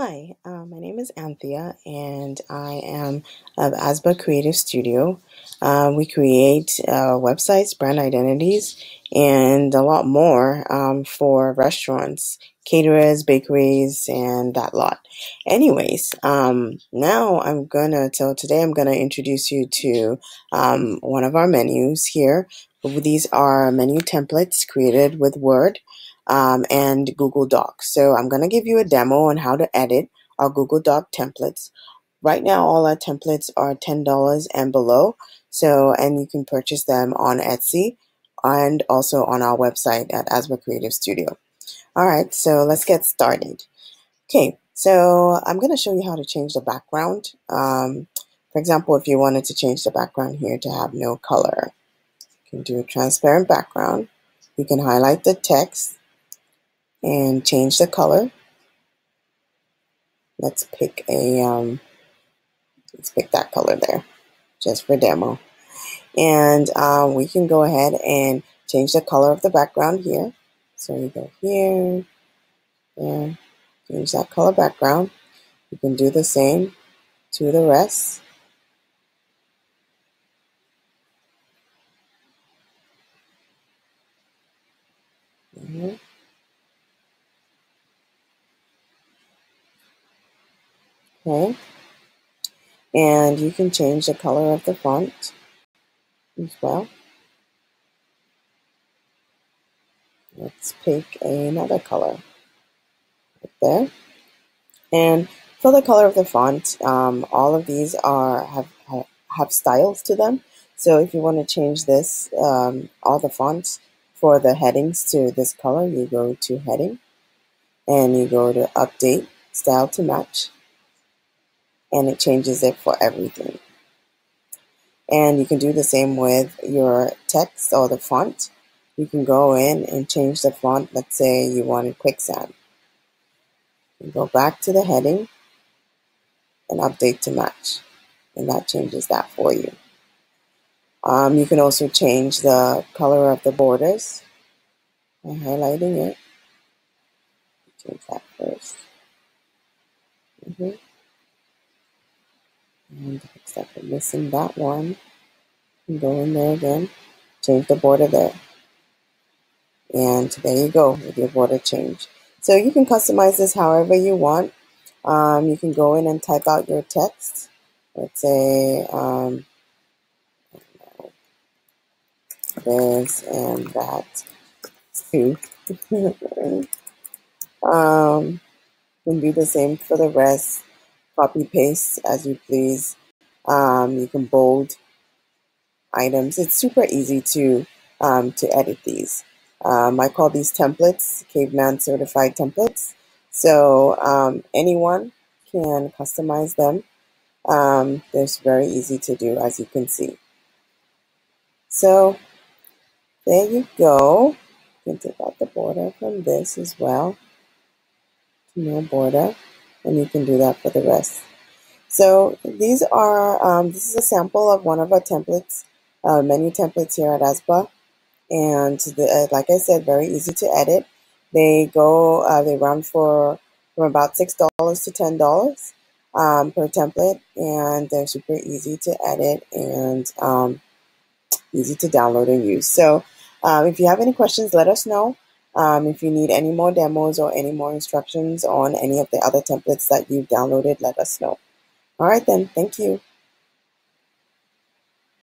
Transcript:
Hi, uh, my name is Anthea, and I am of Asba Creative Studio. Uh, we create uh, websites, brand identities, and a lot more um, for restaurants, caterers, bakeries, and that lot. Anyways, um, now I'm gonna, so today I'm gonna introduce you to um, one of our menus here. These are menu templates created with Word um, and Google Docs. So I'm going to give you a demo on how to edit our Google Doc templates. Right now, all our templates are $10 and below. So, and you can purchase them on Etsy and also on our website at Asba Creative Studio. All right, so let's get started. Okay, so I'm going to show you how to change the background. Um, for example, if you wanted to change the background here to have no color, you can do a transparent background. You can highlight the text and change the color. Let's pick a, um, let's pick that color there, just for demo. And um, we can go ahead and change the color of the background here. So you go here, there, change that color background. You can do the same to the rest. Mm -hmm. Okay. And you can change the color of the font as well. Let's pick another color right there. And for the color of the font, um, all of these are have, have styles to them. So if you want to change this, um, all the fonts for the headings to this color, you go to heading and you go to update style to match and it changes it for everything. And you can do the same with your text or the font. You can go in and change the font. Let's say you wanted quicksand. You go back to the heading and update to match. And that changes that for you. Um, you can also change the color of the borders by highlighting it. Change that 1st mm -hmm. And looks like we're missing that one. Go in there again, change the border there. And there you go with your border change. So you can customize this however you want. Um, you can go in and type out your text. Let's say um, this and that too. um, can do the same for the rest copy paste as you please. Um, you can bold items. It's super easy to um, to edit these. Um, I call these templates caveman certified templates. So um, anyone can customize them. Um, they're very easy to do, as you can see. So there you go. You can take out the border from this as well. No border and you can do that for the rest. So these are, um, this is a sample of one of our templates, uh, menu templates here at ASBA. And the, uh, like I said, very easy to edit. They go, uh, they run for from about $6 to $10 um, per template. And they're super easy to edit and um, easy to download and use. So um, if you have any questions, let us know. Um, if you need any more demos or any more instructions on any of the other templates that you've downloaded, let us know. All right then, thank you.